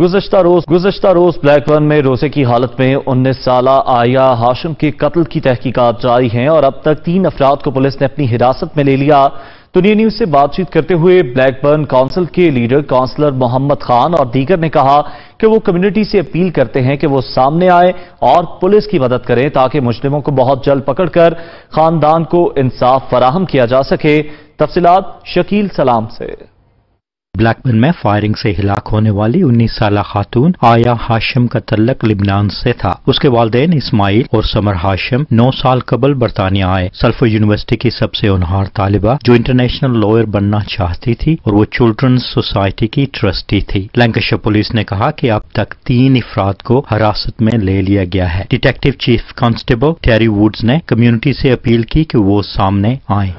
گزشتہ روز گزشتہ روز black one میں روزے کی حالت میں انیس سالہ آیا ہاشم کے قتل کی تحقیقات جاری ہیں اور اب تک تین افراد کو پولیس نے اپنی حراست میں لے لیا۔ دنیا نیوز سے بات چیت کرتے ہوئے بلیک برن کانسل کے لیڈر کانسلر محمد خان اور دیگر نے کہا کہ وہ کمیونٹی سے اپیل کرتے ہیں کہ وہ سامنے آئے اور پولیس کی مدد کریں تاکہ مجرموں کو بہت جلد پکڑ کر خاندان کو انصاف فراہم کیا جا سکے۔ تفصیلات شکیل سلام سے۔ بلیک بن میں فائرنگ سے ہلاک ہونے والی انیس سالہ خاتون آیا ہاشم کا تعلق لبنان سے تھا۔ اس کے والدین اسماعیل اور سمر ہاشم نو سال قبل برطانیہ آئے۔ سلفر یونیورسٹی کی سب سے انہار طالبہ جو انٹرنیشنل لوئر بننا چاہتی تھی اور وہ چلڈرن سوسائٹی کی ٹرسٹی تھی۔ لینکشہ پولیس نے کہا کہ اب تک تین افراد کو حراست میں لے لیا گیا ہے۔ Detective chief constable Terry Woods نے کمیونٹی سے اپیل کی کہ وہ سامنے آئیں۔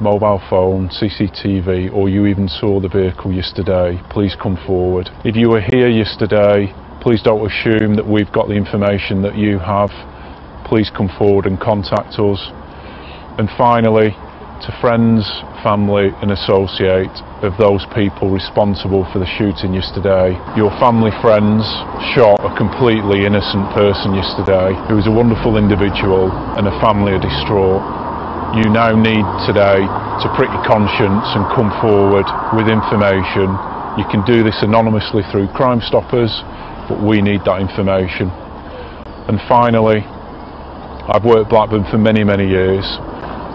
Mobile phone, CCTV, or you even saw the vehicle yesterday, please come forward. If you were here yesterday, please don't assume that we've got the information that you have. Please come forward and contact us. And finally, to friends, family and associate of those people responsible for the shooting yesterday. Your family friends shot a completely innocent person yesterday who was a wonderful individual and a family are distraught. You now need today to prick your conscience and come forward with information. You can do this anonymously through Crime Stoppers, but we need that information. And finally, I've worked Blackburn for many, many years.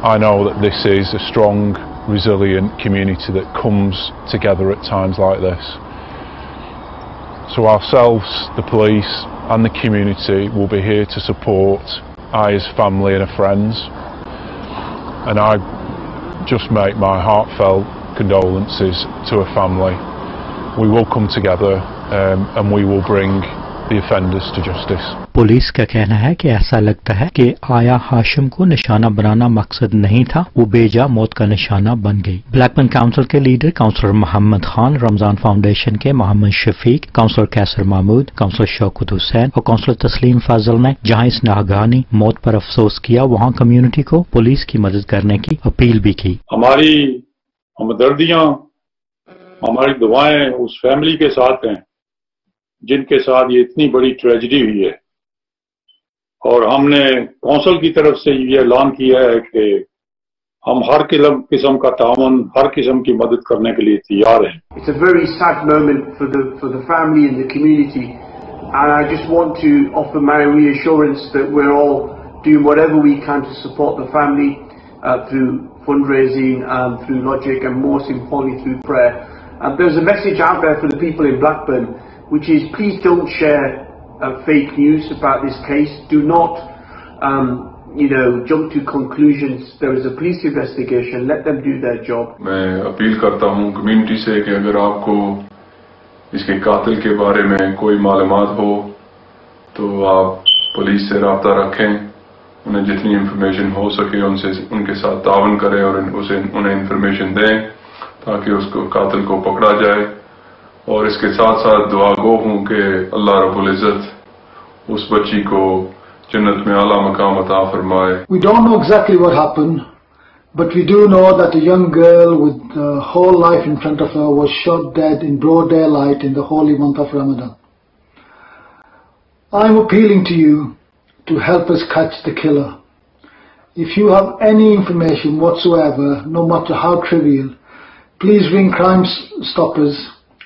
I know that this is a strong, resilient community that comes together at times like this. So ourselves, the police and the community will be here to support Aya's family and friends. And I just make my heartfelt condolences to her family. We will come together um, and we will bring police کا کہنا ہے کہ ایسا لگتا ہے کہ آیا ہاشم کو نشانہ بنانا مقصد نہیں تھا وہ بے جا موت کا نشانہ بن گئی۔ بلیک پن کاؤنسل کے leader councillor Mohammed Khan Ramadhan Foundation کے محمد شفیق کاؤنسلر کیسر محمود کاؤنسلر شوکت حسین اور کاؤنسلر تسلیم فضل نے جہاں اس ناگہانی موت پر افسوس کیا وہاں کمیونٹی کو پولیس کی مدد کرنے کی اپیل بھی کی۔ ہماری ہمدردیاں ہماری دعائیں اس فیملی کے ساتھ ہیں۔ जिनके साथ ये इतनी बड़ी ट्रेजिडी हुई है और हमने कौंसल की तरफ से ये ऐलान किया है कि हम हर किस्म का तावन हर किस्म की मदद करने के लिए तैयार हैं It's a very sad moment for the for the family and the community, and I just want to offer my reassurance that we're all doing whatever we can to support the family uh, through fundraising and through logic, and most importantly through prayer. And there's a message out there for the people in Blackburn, which is please don't share uh, fake news about this case. Do not, um, you know, jump to conclusions. There is a police investigation. Let them do their job. میں appeal کرتا ہوں community سے کہ اگر آپ کو اس کے قاتل کے بارے میں کوئی معلومات ہو تو آپ پولیس سے رابطہ رکھیں انہیں جتنی انفارمیشن ہو سکے ان سے ان کے ساتھ تعاون کریں اور اسے انہیں انفارمیشن دیں تاکہ اس کو قاتل کو پکڑا جائے और इसके साथ साथ दुआ गो हूँ कि अल्लाह रब्बुल इज़्ज़त उस बच्ची को जन्नत में आला मकाम अता फरमाए We don't know exactly what happened, but we do know that a young girl with a whole life in front of her was shot dead in broad daylight in the holy month of Ramadan. I'm appealing to you to help us catch the killer. If you have any information whatsoever, no matter how trivial, please ring Crime Stoppers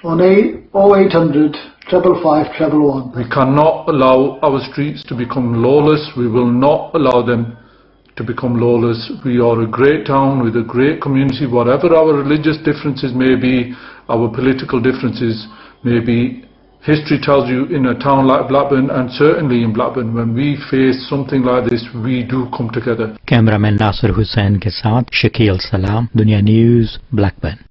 on 0800 555 We cannot allow our streets to become lawless. We will not allow them to become lawless. We are a great town with a great community. Whatever our religious differences may be, our political differences may be, history tells you in a town like Blackburn and certainly in Blackburn when we face something like this we do come together. Cameraman Nasser Hussain ke Shakil Salam, Dunya News, Blackburn.